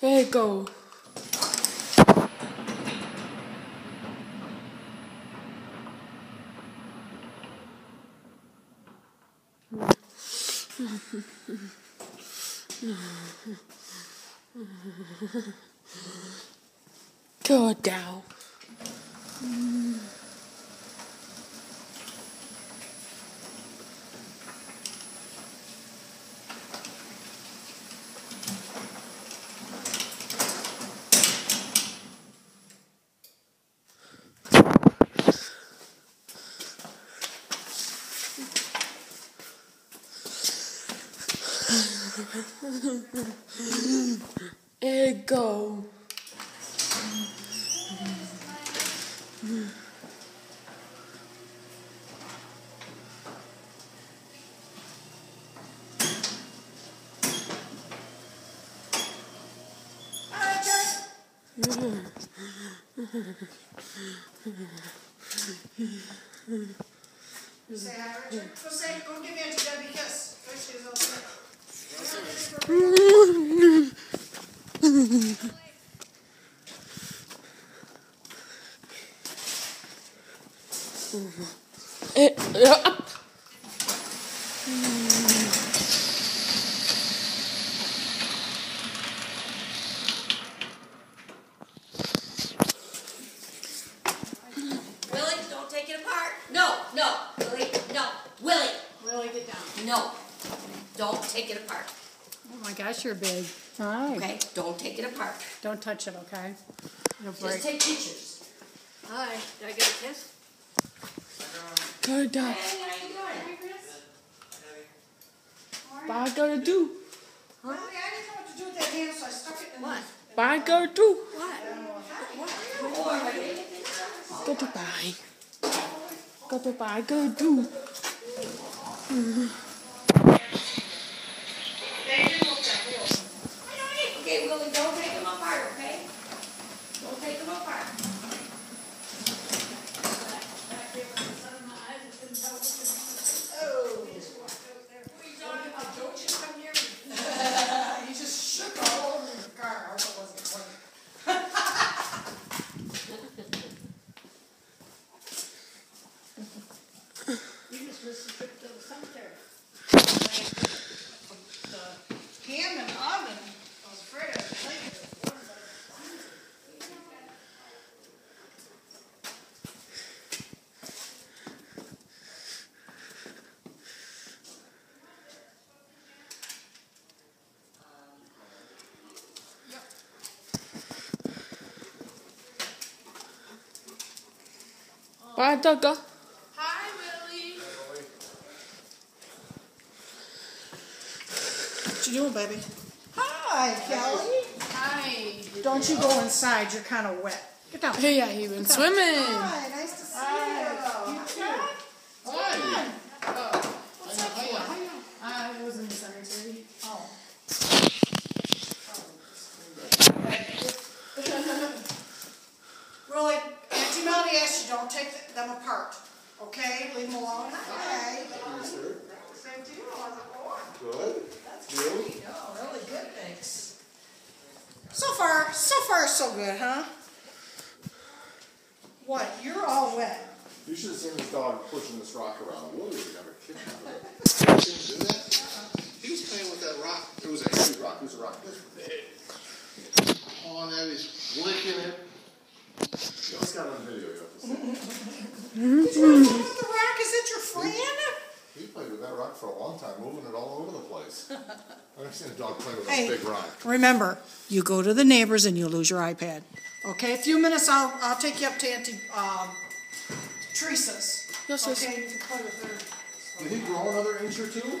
There you go. Go down. There you go. Say hi, Richard. Go say, go give Auntie Debbie a kiss. There she is over there. Eh, ja, up. Willie, don't take it apart. No, no, Willie, no. Willie, Willie, get down. No. No, Willie, no, Willie! Willie, get down. No. Don't take it apart. Oh my gosh, you're big. Hi. Okay? Don't take it apart. Don't touch it, okay? It'll Just break. take pictures. Hi. Did I get a kiss? Go down. Hey, how you doing? What I gotta do? Willie, I didn't know what to do with that hand, so I stuck it in. What? What I gotta do? Or, Go to buy. Go to buy. Go do. okay, Willie, don't take them apart, okay? Don't take them apart. He just shook all over the car. I hope it wasn't funny. You just missed the trip to the cemetery. The ham and oven, I was afraid I was late. Bye, Dugga. Hi, Willie. What you doing, baby? Hi, Kelly. Hi. Don't you go inside, you're kind of wet. Get down. Hey, yeah, he been swimming. Hi, nice to see you. You too. Hi. I was in the cemetery. Oh. Really, Auntie Melody asked you, don't take them apart, okay? Leave them alone. Hi. Same to you, how's it going? Good. That's great. Oh, really good, thanks. So far, so far, so good, huh? What, you're all wet. You should have seen this dog pushing this rock around. Willie would have never kicked out of it. You seen him do that? He was playing with that rock. It was a heavy rock. It was a rock this big. Pawing at he's licking it. You always got it on video. You have to see. Did you play with the rock? Is it your friend? He played with that rock for a long time, moving it all over the place. I've never seen a dog play with Hey. a big rock. Remember, you go to the neighbors and you lose your iPad. Okay, a few minutes, I'll, I'll take you up to Auntie, um, Teresa's. Yes, yes. Okay, you can play with her. Did he grow another inch or two?